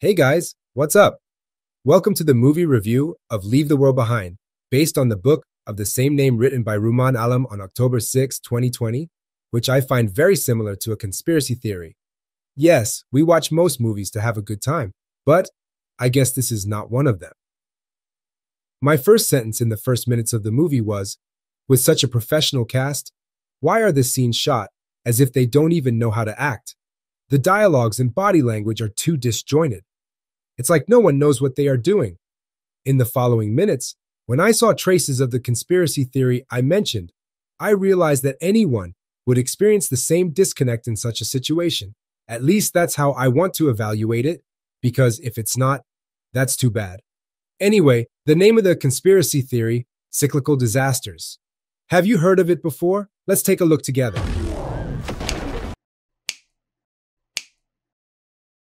Hey guys, what's up? Welcome to the movie review of Leave the World Behind, based on the book of the same name written by Rumaan Alam on October 6, 2020, which I find very similar to a conspiracy theory. Yes, we watch most movies to have a good time, but I guess this is not one of them. My first sentence in the first minutes of the movie was With such a professional cast, why are the scenes shot as if they don't even know how to act? The dialogues and body language are too disjointed. It's like no one knows what they are doing. In the following minutes, when I saw traces of the conspiracy theory I mentioned, I realized that anyone would experience the same disconnect in such a situation. At least that's how I want to evaluate it, because if it's not, that's too bad. Anyway, the name of the conspiracy theory, cyclical disasters. Have you heard of it before? Let's take a look together.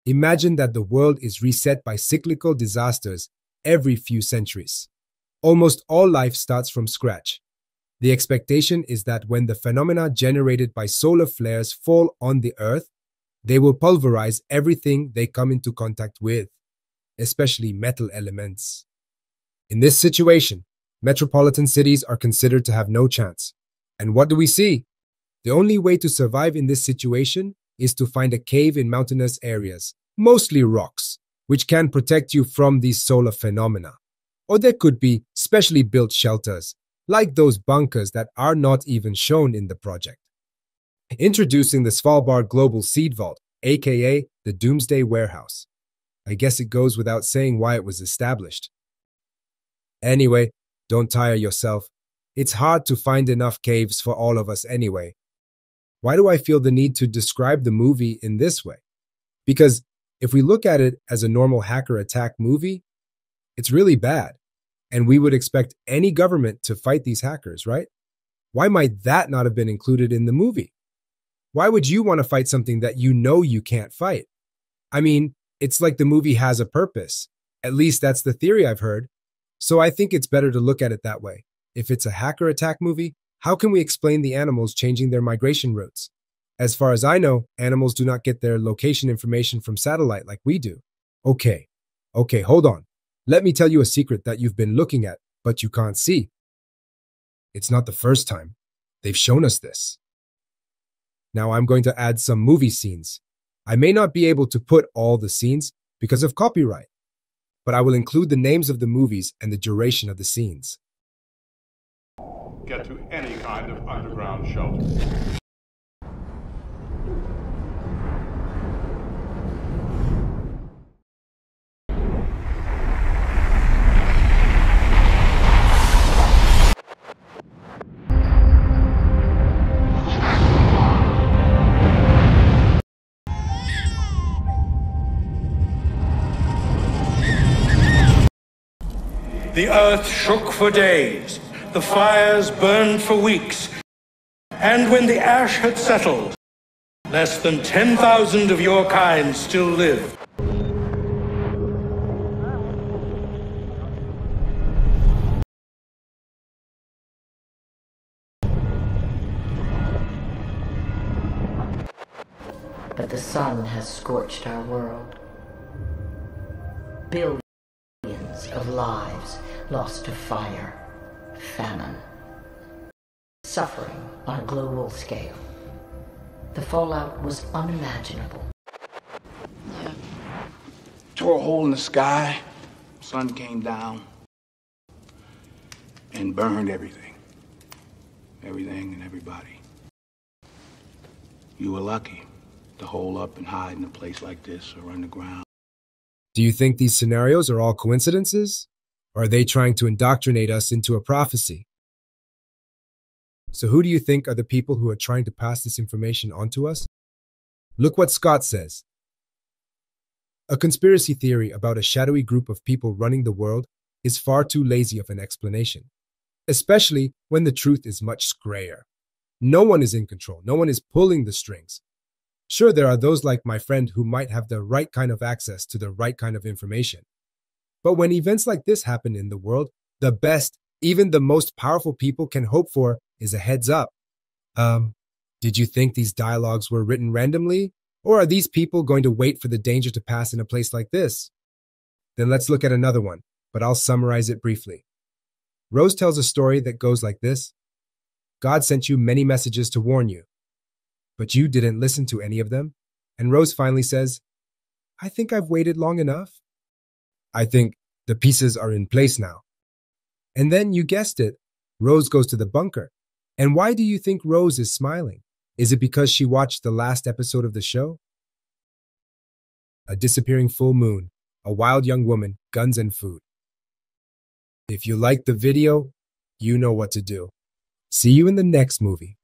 Imagine that the world is reset by cyclical disasters every few centuries. Almost all life starts from scratch. The expectation is that when the phenomena generated by solar flares fall on the Earth, they will pulverize everything they come into contact with, especially metal elements. In this situation, metropolitan cities are considered to have no chance. And what do we see? The only way to survive in this situation is to find a cave in mountainous areas, mostly rocks, which can protect you from these solar phenomena. Or there could be specially built shelters, like those bunkers that are not even shown in the project. Introducing the Svalbard Global Seed Vault, aka the Doomsday Warehouse. I guess it goes without saying why it was established. Anyway, don't tire yourself. It's hard to find enough caves for all of us anyway. Why do I feel the need to describe the movie in this way? Because if we look at it as a normal hacker attack movie, it's really bad. And we would expect any government to fight these hackers, right? Why might that not have been included in the movie? Why would you want to fight something that you know you can't fight? I mean, it's like the movie has a purpose. At least that's the theory I've heard. So I think it's better to look at it that way. If it's a hacker attack movie, how can we explain the animals changing their migration routes? As far as I know, animals do not get their location information from satellite like we do. Okay, okay, hold on. Let me tell you a secret that you've been looking at, but you can't see. It's not the first time. They've shown us this. Now I'm going to add some movie scenes. I may not be able to put all the scenes because of copyright, but I will include the names of the movies and the duration of the scenes get to any kind of underground shelter. The earth shook for days the fires burned for weeks. And when the ash had settled, less than 10,000 of your kind still live. But the sun has scorched our world. Billions of lives lost to fire famine, suffering on a global scale. The fallout was unimaginable. Yeah. Tore a hole in the sky, sun came down, and burned everything. Everything and everybody. You were lucky to hole up and hide in a place like this or underground. Do you think these scenarios are all coincidences? Are they trying to indoctrinate us into a prophecy? So, who do you think are the people who are trying to pass this information on to us? Look what Scott says. A conspiracy theory about a shadowy group of people running the world is far too lazy of an explanation, especially when the truth is much grayer. No one is in control, no one is pulling the strings. Sure, there are those like my friend who might have the right kind of access to the right kind of information. But when events like this happen in the world, the best, even the most powerful people can hope for is a heads up. Um, did you think these dialogues were written randomly? Or are these people going to wait for the danger to pass in a place like this? Then let's look at another one, but I'll summarize it briefly. Rose tells a story that goes like this God sent you many messages to warn you, but you didn't listen to any of them. And Rose finally says, I think I've waited long enough. I think the pieces are in place now. And then you guessed it, Rose goes to the bunker. And why do you think Rose is smiling? Is it because she watched the last episode of the show? A disappearing full moon, a wild young woman, guns and food. If you liked the video, you know what to do. See you in the next movie.